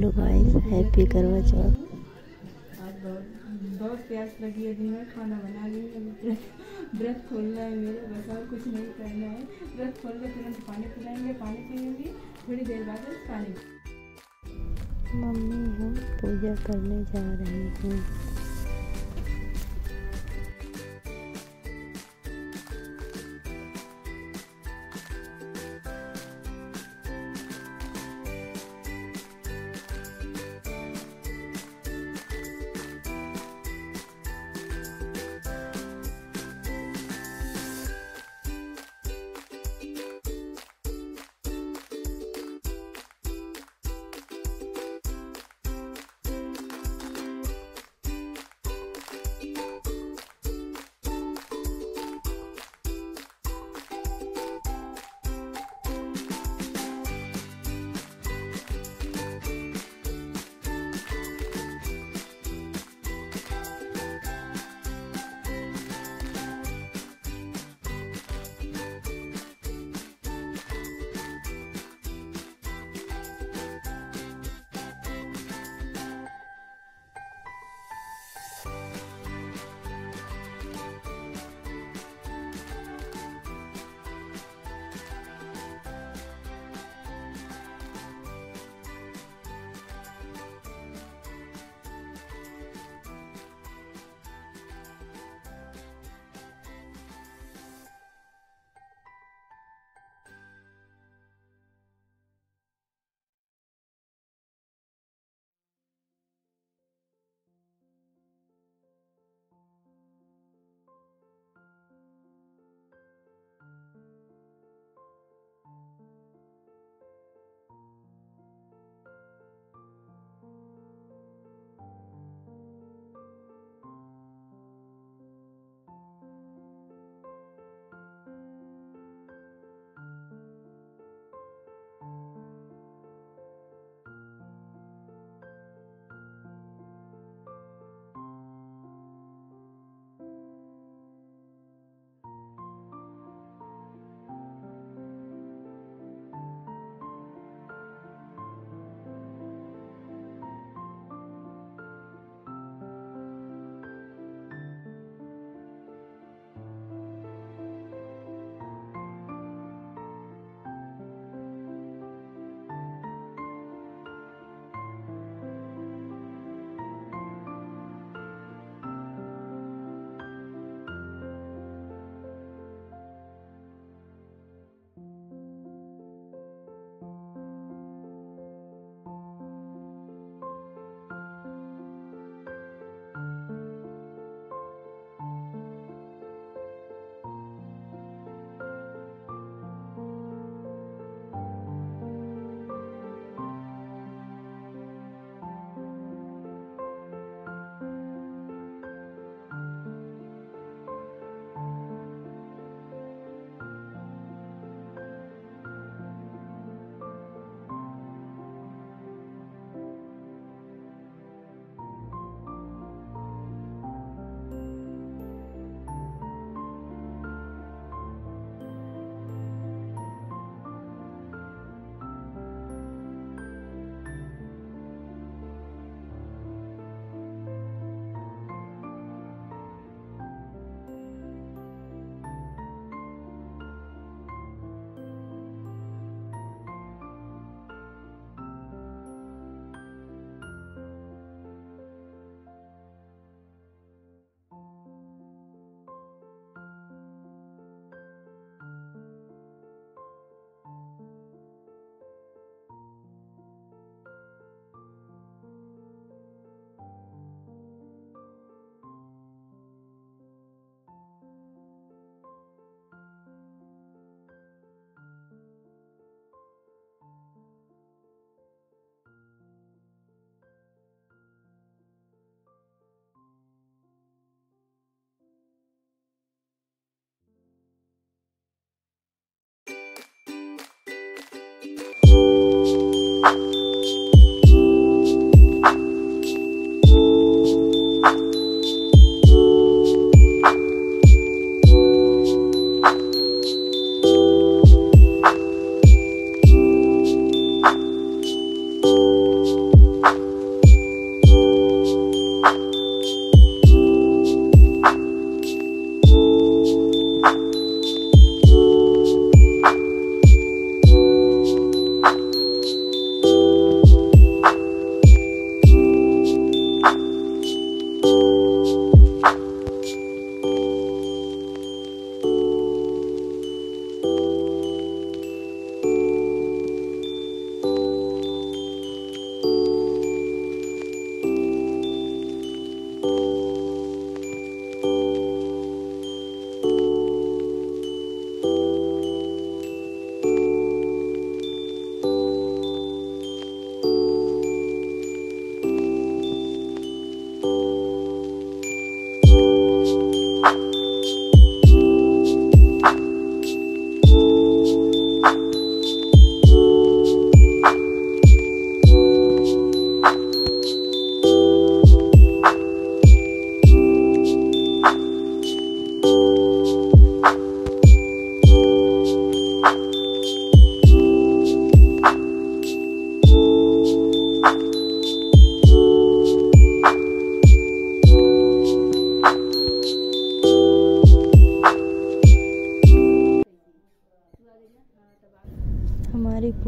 Hello guys happy करवा चौथ। बहुत प्यास लगी है दिन में खाना बना ली है। व्रत खोलना है मेरे बस और कुछ नहीं करना है। व्रत खोल के तुरंत पानी पिलाएँगे पानी पिएँगे थोड़ी देर बाद पानी मम्मी हम पूजा करने जा रहे हैं।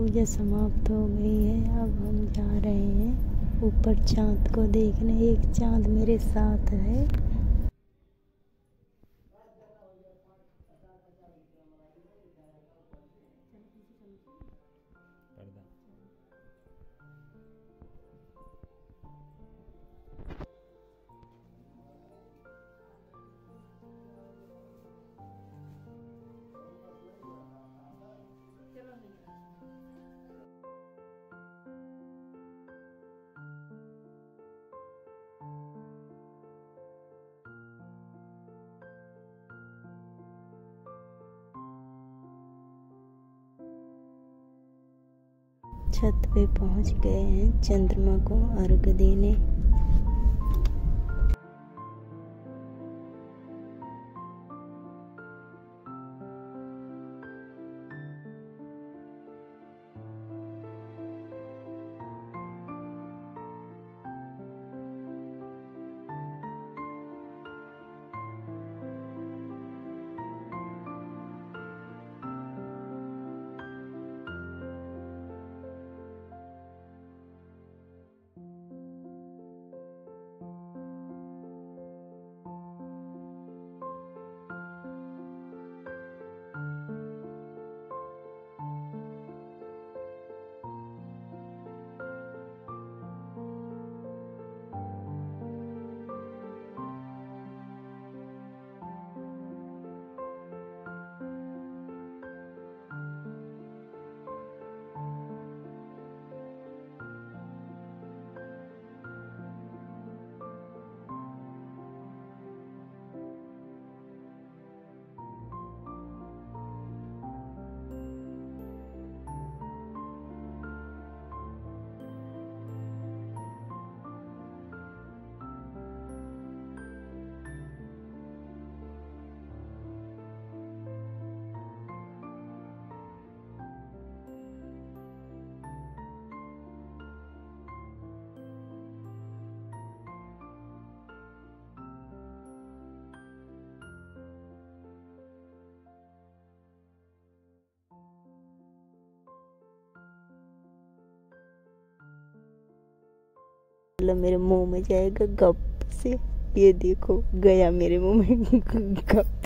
पूजा समाप्त हो गई है। अब हम जा रहे हैं ऊपर चाँद को देखने। एक चाँद मेरे साथ है। छत पे पहुँच गए हैं चंद्रमा को अर्घ देने। मतलब मेरे मुँह में जाएगा गप से। ये देखो गया मेरे मुँह में गप।